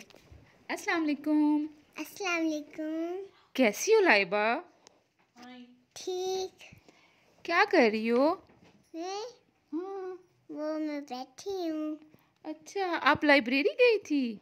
अस्सलाम वालेकुम। अस्सलाम वालेकुम। कैसी हो लाइबा? ठीक। क्या कर रही हो? मैं? हाँ। वो मैं बैठी हूँ। अच्छा आप लाइब्रेरी गई थी?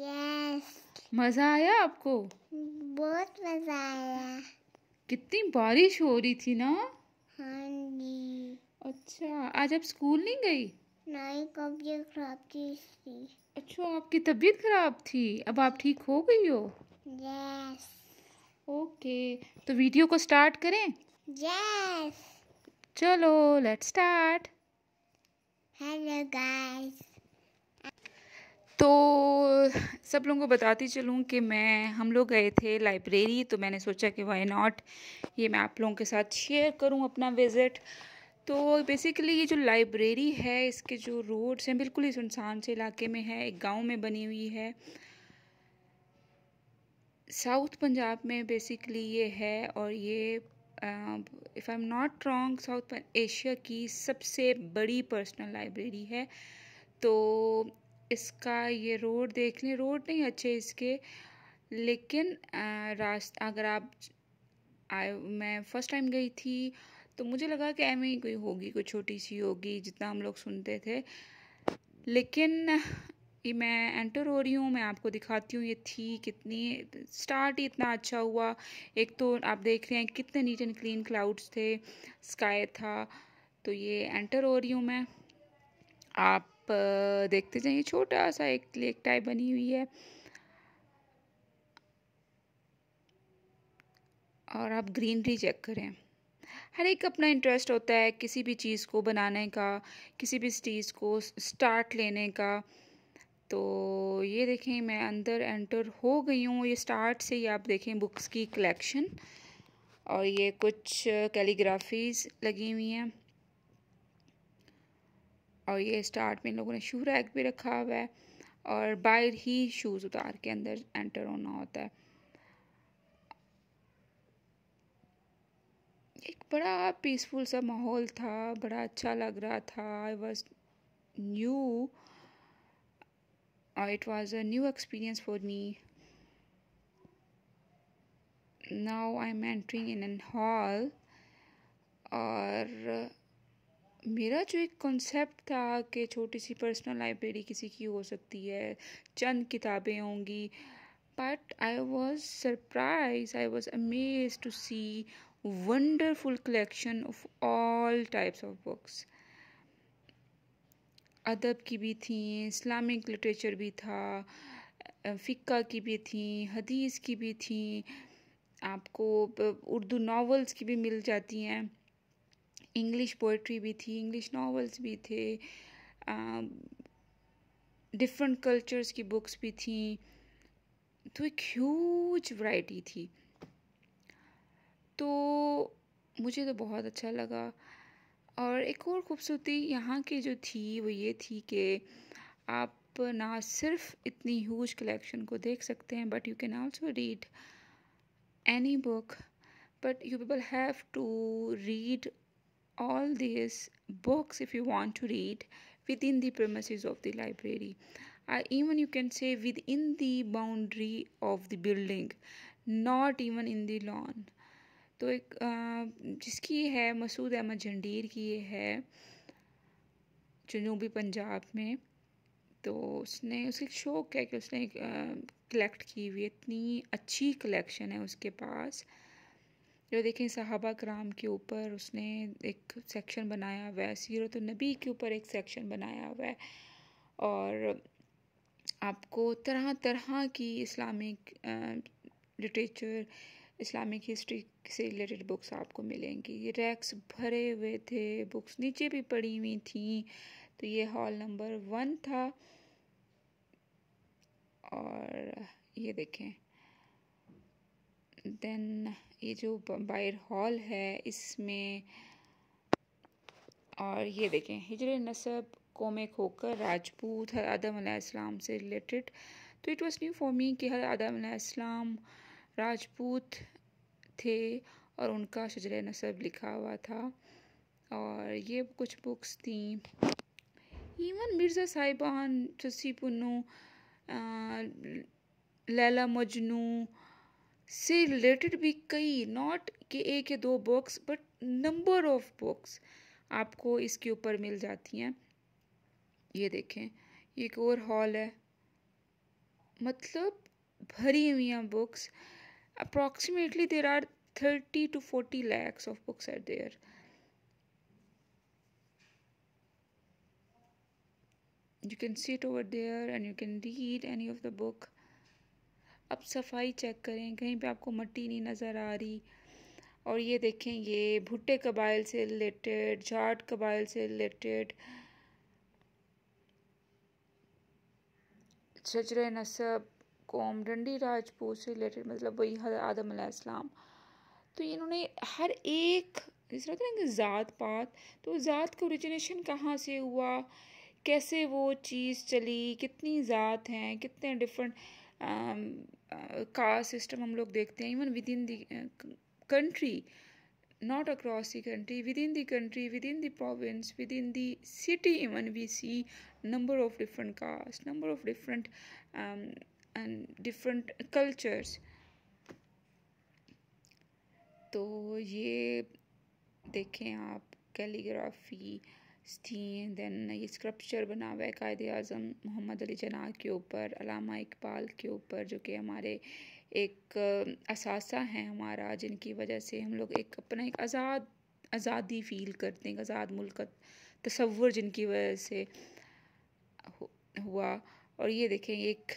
यस। मज़ा आया आपको? बहुत मज़ा आया। कितनी बारिश हो रही थी ना? हाँ जी। अच्छा आज आप स्कूल नहीं गई? नहीं कब्जियत खराब थी इसकी। अच्छा आपकी तबीयत खराब थी? अब आप ठीक हो गई हो? यस ओके तो वीडियो को स्टार्ट करें? यस चलो लेट्स स्टार्ट हेलो गाइस तो सब लोगों को बताती चलूँ कि मैं हम लोग गए थे लाइब्रेरी तो मैंने सोचा कि वाई नॉट ये मैं आप लोगों के साथ शेयर करूँ अपना विज़िट तो बेसिकली ये जो लाइब्रेरी है, इसके जो रोड्स हैं, बिल्कुल ही सुनसान से इलाके में है, एक गाँव में बनी हुई है। साउथ पंजाब में बेसिकली ये है और ये if I am not wrong South Asia की सबसे बड़ी पर्सनल लाइब्रेरी है। तो इसका ये रोड देख लें रोड नहीं, अच्छे इसके, लेकिन रास्ता, अगर आप आए मैं फ़र्स्ट टाइम गई थी तो मुझे लगा कि एम ही कोई होगी, कोई छोटी सी होगी, जितना हम लोग सुनते थे। लेकिन ये मैं एंटर हो रही हूँ, मैं आपको दिखाती हूँ, ये थी कितनी, स्टार्ट ही इतना अच्छा हुआ। एक तो आप देख रहे हैं कितने नीट एंड क्लीन क्लाउड्स थे, स्काई था तो ये एंटर हो रही हूँ मैं। आप देखते जाइए छोटा सा एक लेक टाइप बनी हुई है। और आप ग्रीनरी चेक करें। हर एक अपना इंटरेस्ट होता है किसी भी चीज़ को बनाने का, किसी भी चीज़ को स्टार्ट लेने का। तो ये देखें, मैं अंदर एंटर हो गई हूँ, ये स्टार्ट से ही आप देखें बुक्स की कलेक्शन और ये कुछ कैलीग्राफीज लगी हुई हैं। और ये स्टार्ट में इन लोगों ने शू रैक भी रखा हुआ है और बाहर ही शूज़ उतार के अंदर एंटर होना होता है। एक बड़ा पीसफुल सा माहौल था, बड़ा अच्छा लग रहा था। I was new it was a new experience for me now I am entering in an hall और मेरा जो एक कॉन्सेप्ट था कि छोटी सी पर्सनल लाइब्रेरी किसी की हो सकती है, चंद किताबें होंगी but I was surprise I was amaze to see wonderful collection of all types of books. अदब की भी थी, इस्लामिक लिटरेचर भी था फ़िक्का की भी थी, हदीस की भी थी। आपको उर्दू नावल्स की भी मिल जाती हैं। इंग्लिश पोइट्री भी थी इंग्लिश नावल्स भी थे। डिफरेंट कल्चर्स की बुक्स भी थी। तो एक ह्यूज वैरायटी थी। तो मुझे तो बहुत अच्छा लगा। और एक और ख़ूबसूरती यहाँ की जो थी, वो ये थी कि आप ना सिर्फ़ इतनी ह्यूज कलेक्शन को देख सकते हैं but you can also read any book but you people have to read all this books if you want to read within the premises of the library I even you can say within the boundary of the building not even in the lawn तो एक जिसकी है, मसूद अहमद झंडीर की ये है, जनूबी पंजाब में। तो उसने, उसका शौक है कि उसने कलेक्ट की हुई इतनी अच्छी कलेक्शन है उसके पास। जो देखें, सहाबा कराम के ऊपर उसने एक सेक्शन बनाया हुआ है। सीरत नबी के ऊपर एक सेक्शन बनाया हुआ है। और आपको तरह तरह की इस्लामिक लिटरेचर इस्लामिक हिस्ट्री से रिलेटेड बुक्स आपको मिलेंगी। रैक्स भरे हुए थे, बुक्स नीचे भी पड़ी हुई थी तो ये हॉल नंबर वन था। और ये देखें। देन ये जो बाहर हॉल है इसमें और ये देखें, हिजर नसब कौम खोकर राजपूत हर आदम से रिलेटेड। तो it was new for me कि हर आदम राजपूत थे और उनका शजर नसब लिखा हुआ था। और ये कुछ बुक्स थी। इवन मिर्ज़ा साहिबान ससी पुन्नू लैला मजनू से रिलेटेड भी कई नॉट के एक या दो books but number of books आपको इसके ऊपर मिल जाती हैं। ये देखें एक और हॉल है। मतलब भरी हुई हैं books approximately there are thirty two forty lakhs of books are there you can sit over there and you can read any of the book. अब सफ़ाई चेक करें, कहीं पे आपको मट्टी नहीं नज़र आ रही। और ये देखें, ये भुट्टे कबाइल से रिलेटेड जाट कबाइल से रिलेटेड शजर नसब कौम, डंडी राजपूत से रिलेटेड मतलब वही आदम अलैहिस्सलाम तो इन्होंने हर एक जिस तरह ना ज़ात पात तो ज़ात का औरिजिनेशन कहाँ से हुआ? कैसे वो चीज़ चली? कितनी ज़ात हैं? कितने डिफरेंट कास्ट सिस्टम हम लोग देखते हैं? Even within the country not across the country within the country within the province within the city even we see number of different caste number of different and different cultures. तो ये देखें आप calligraphy थी then ये स्क्रप्चर बना हुआ है कायद अज़म मोहम्मद अली जना के ऊपर, अलामा इकबाल के ऊपर, जो कि हमारे एक असासा हैं हमारा, जिनकी वजह से हम लोग एक अपना एक आज़ाद, आज़ादी फील करते हैं आज़ाद मुल्क का तस्वुर जिनकी वजह से हुआ। और ये देखें एक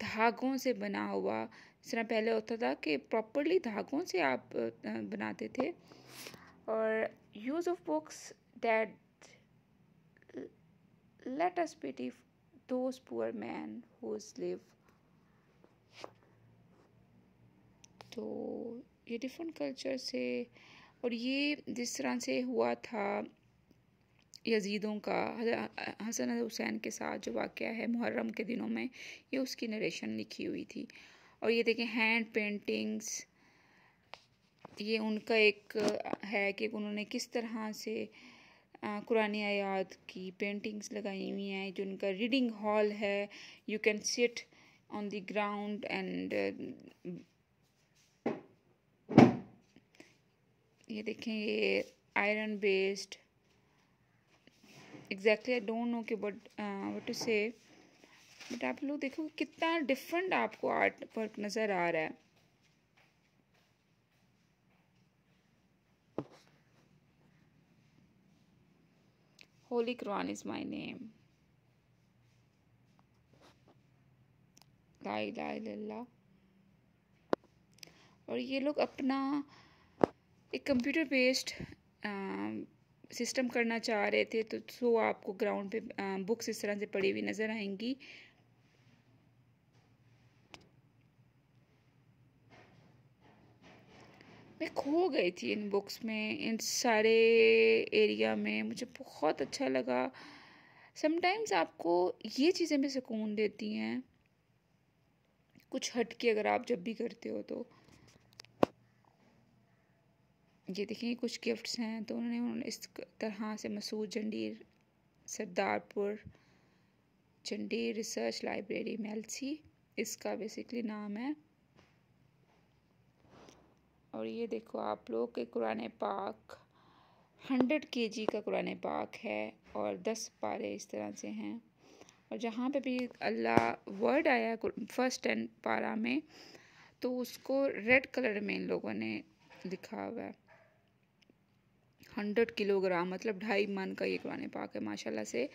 धागों से बना हुआ, जिस तरह पहले होता था कि प्रॉपरली धागों से आप बनाते थे। और use of books that let us pity those poor men who live. तो ये डिफरेंट कल्चर से, और ये जिस तरह से हुआ था यजीदों का हसन हुसैन के साथ जो वाक़ है मुहर्रम के दिनों में, ये उसकी नरेशन लिखी हुई थी। और ये देखें हैंड पेंटिंग्स ये उनका एक है कि उन्होंने किस तरह से कुरानी आयात की पेंटिंग्स लगाई हुई हैं, जो उनका रीडिंग हॉल है you can sit on the ground and ये देखें, ये iron based exactly I don't know कि but what to say but आप लोग देखो कितना डिफरेंट आपको आर्ट वर्क नज़र आ रहा है। Holy Quran is my name. ला इला और ये लोग अपना एक कंप्यूटर बेस्ड सिस्टम करना चाह रहे थे तो सो आपको ग्राउंड पे बुक्स इस तरह से पड़ी हुई नज़र आएँगी। मैं खो गई थी इन बुक्स में, इन सारे एरिया में। मुझे बहुत अच्छा लगा। समटाइम्स आपको ये चीज़ें भी सुकून देती हैं। कुछ हट के अगर आप जब भी करते हो तो। ये देखिए, कुछ गिफ्ट्स हैं तो उन्होंने उन्होंने इस तरह से मसूद जंडीर सरदारपुर जंडीर रिसर्च लाइब्रेरी मेलसी इसका बेसिकली नाम है। और ये देखो आप लोग के कुरान पाक हंड्रेड के जी का कुरान पाक है और दस पारे इस तरह से हैं। और जहाँ पे भी अल्लाह वर्ड आया फ़र्स्ट टेन पारा में तो उसको रेड कलर में इन लोगों ने लिखा हुआ है। हंड्रेड किलोग्राम मतलब ढाई मन का ये कुरान पाक है, माशाल्लाह से।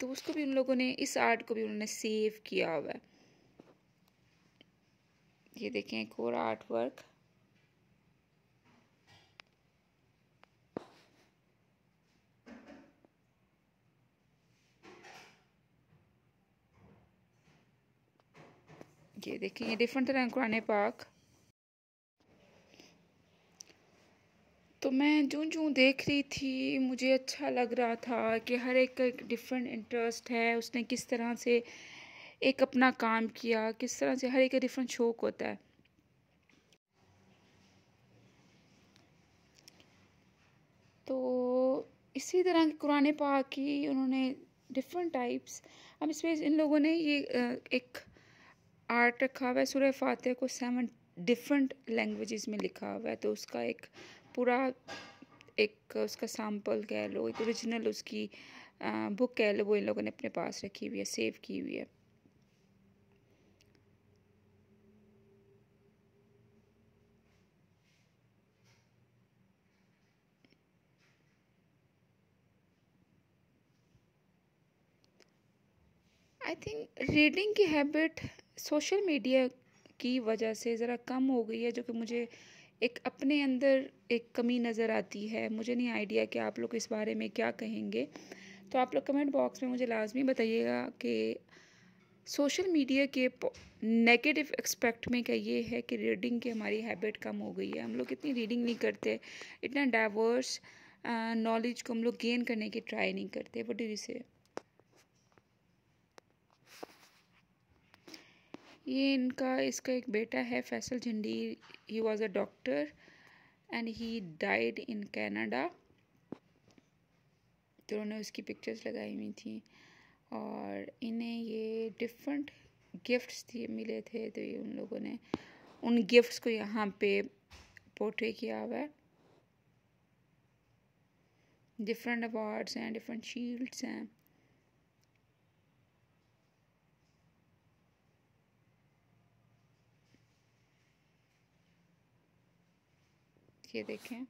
तो उसको भी उन लोगों ने, इस आर्ट को भी उन्होंने सेव किया हुआ है। ये देखें, एक और आर्ट वर्क ये देखें, ये डिफरेंट तरह कुरान पाक। तो मैं जूँ जूँ देख रही थी, मुझे अच्छा लग रहा था कि हर एक का एक डिफरेंट इंटरेस्ट है, उसने किस तरह से एक अपना काम किया, किस तरह से हर एक का डिफरेंट शौक होता है। तो इसी तरह के कुरान पाक की उन्होंने डिफरेंट टाइप्स अब इस पर इन लोगों ने ये एक आर्ट रखा हुआ है सूर्य फातह को सेवन डिफरेंट लैंग्वेजेस में लिखा हुआ है तो उसका एक पूरा एक उसका सैंपल कह लो, एक ओरिजिनल उसकी बुक कह लो, वो इन लोगों ने अपने पास रखी हुई है सेव की हुई है। आई थिंक रीडिंग की हैबिट सोशल मीडिया की वजह से ज़रा कम हो गई है, जो कि मुझे एक अपने अंदर एक कमी नज़र आती है। मुझे नहीं आइडिया कि आप लोग इस बारे में क्या कहेंगे। तो आप लोग कमेंट बॉक्स में मुझे लाजमी बताइएगा कि सोशल मीडिया के नेगेटिव एक्सपेक्ट में क्या ये है कि रीडिंग की हमारी हैबिट कम हो गई है। हम लोग इतनी रीडिंग नहीं करते, इतना डाइवर्स नॉलेज को हम लोग गेन करने की ट्राई नहीं करते। वट डू यू से ये इनका, इसका एक बेटा है फैसल झंडी he was a doctor and he died in Canada तो उन्होंने उसकी पिक्चर्स लगाई हुई थी और इन्हें ये डिफरेंट गिफ्ट्स दिए मिले थे तो ये उन लोगों ने उन गिफ्ट्स को यहाँ पे पोर्ट्रे किया हुआ है। डिफरेंट अवार्ड्स हैं डिफरेंट शील्ड्स हैं। ये देखें।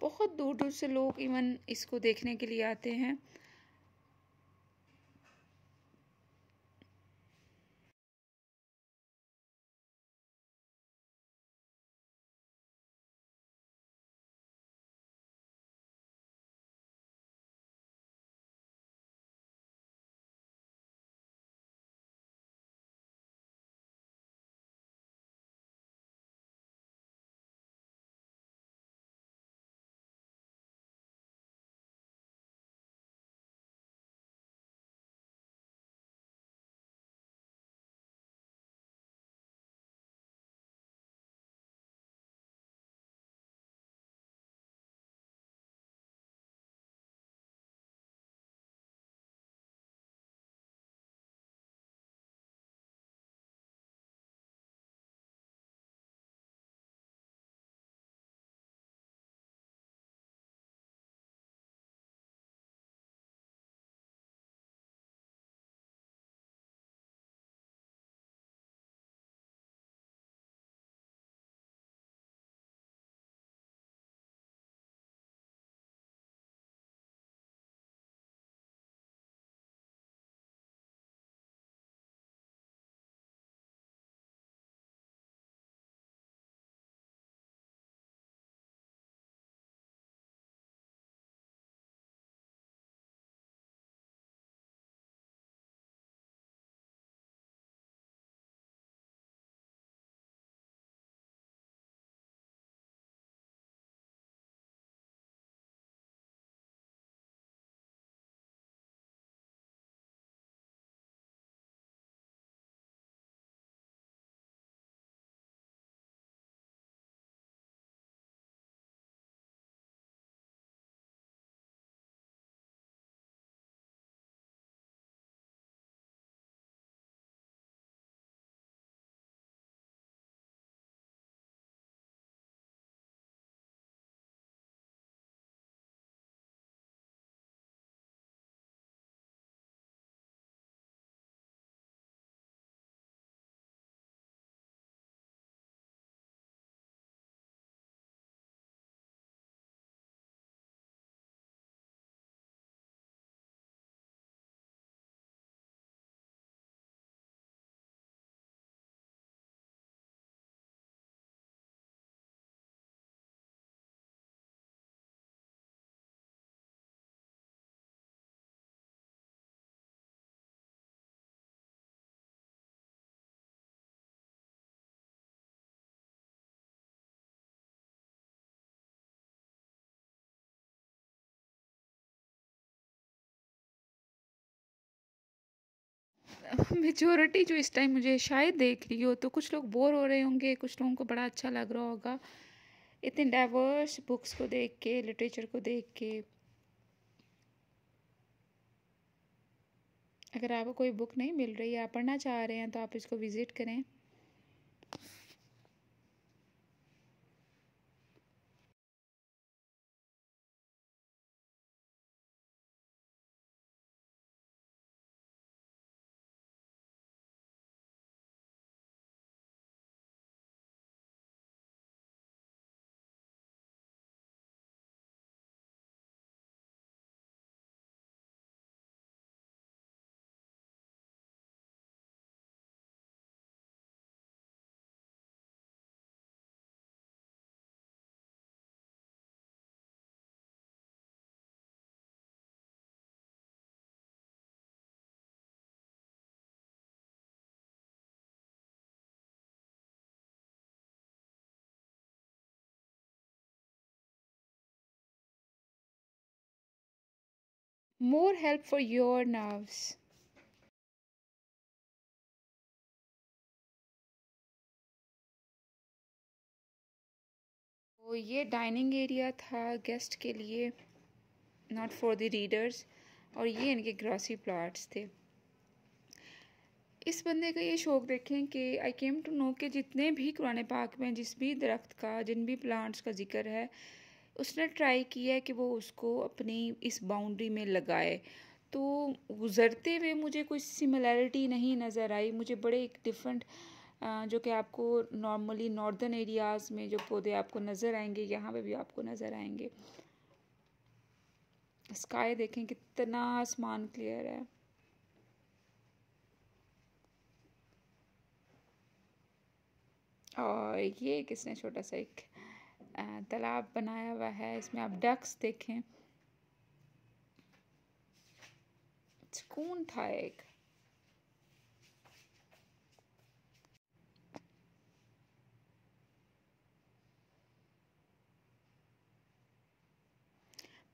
बहुत दूर दूर से लोग इवन इसको देखने के लिए आते हैं। मेजोरिटी जो इस टाइम मुझे शायद देख रही हो तो कुछ लोग बोर हो रहे होंगे, कुछ लोगों को बड़ा अच्छा लग रहा होगा। इतने डाइवर्स बुक्स को देख के लिटरेचर को देख के। अगर आपको कोई बुक नहीं मिल रही है आप पढ़ना चाह रहे हैं तो आप इसको विज़िट करें। More help for your nerves. तो ये डाइनिंग एरिया था गेस्ट के लिए नॉट फॉर द रीडर्स और ये इनके ग्रॉसरी प्लाट्स थे। इस बंदे का ये शौक देखें कि आई केम टू नो कि जितने भी कुरान पाक में, जिस भी दरख्त का, जिन भी प्लांट्स का ज़िक्र है उसने ट्राई किया कि वो उसको अपनी इस बाउंड्री में लगाए। तो गुज़रते हुए मुझे कोई सिमिलैरिटी नहीं नज़र आई। मुझे बड़े एक डिफरेंट जो कि आपको नॉर्मली नॉर्दर्न एरियाज़ में जो पौधे आपको नज़र आएँगे, यहाँ पे भी आपको नज़र आएँगे। स्काई देखें कितना आसमान क्लियर है। और ये किसने छोटा सा एक तालाब बनाया हुआ है, इसमें आप डक्स देखें। सुकून था एक।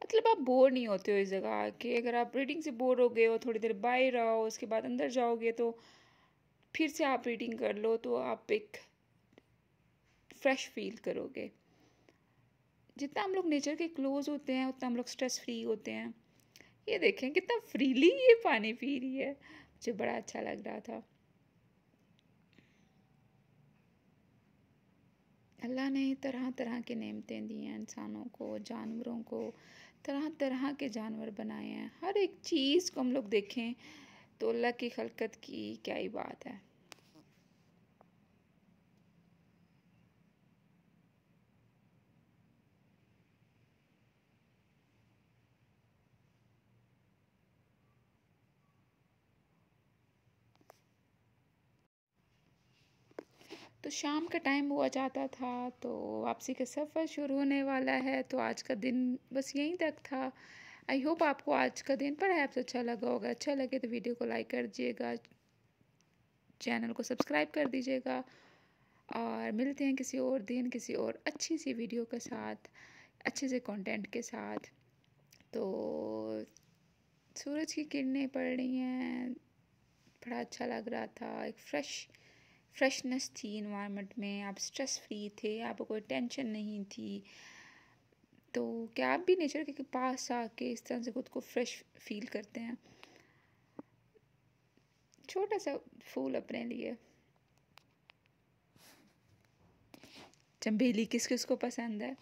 मतलब आप बोर नहीं होते हो इस जगह कि अगर आप रीडिंग से बोर हो गए हो, थोड़ी देर बाहर आओ, उसके बाद अंदर जाओगे तो फिर से आप रीडिंग कर लो तो आप एक फ्रेश फील करोगे। जितना हम लोग नेचर के क्लोज होते हैं, उतना हम लोग स्ट्रेस फ्री होते हैं। ये देखें कितना फ्रीली ये पानी पी रही है। मुझे बड़ा अच्छा लग रहा था। अल्लाह ने तरह तरह के नेमतें दी हैं इंसानों को, जानवरों को तरह तरह के जानवर बनाए हैं। हर एक चीज़ को हम लोग देखें तो अल्लाह की खलकत की क्या ही बात है। तो शाम का टाइम हुआ जाता था तो वापसी का सफ़र शुरू होने वाला है तो आज का दिन बस यहीं तक था। आई होप आपको आज का दिन पर ऐप्स अच्छा लगा होगा। अच्छा लगे तो वीडियो को लाइक कर दीजिएगा चैनल को सब्सक्राइब कर दीजिएगा, और मिलते हैं किसी और दिन, किसी और अच्छी सी वीडियो के साथ, अच्छे से कंटेंट के साथ। तो सूरज की किरणें पड़ रही हैं, बड़ा अच्छा लग रहा था, एक फ़्रेश फ्रेशनेस थी इन्वायरमेंट में, आप स्ट्रेस फ्री थे, आपको कोई टेंशन नहीं थी। तो क्या आप भी नेचर के पास आके इस तरह से खुद को फ्रेश फील करते हैं? छोटा सा फूल अपने लिए। चंबेली किस किस को पसंद है?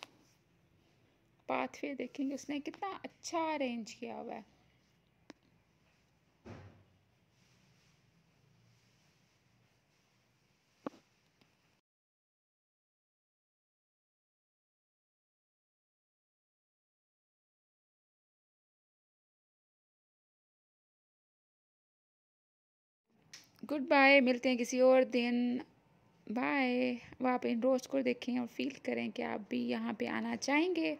पाथवे देखेंगे, उसने कितना अच्छा अरेंज किया हुआ है। गुड बाय मिलते हैं किसी और दिन. बाय वहाँ आप इन रोज़ को देखें और फील करें कि आप भी यहाँ पे आना चाहेंगे.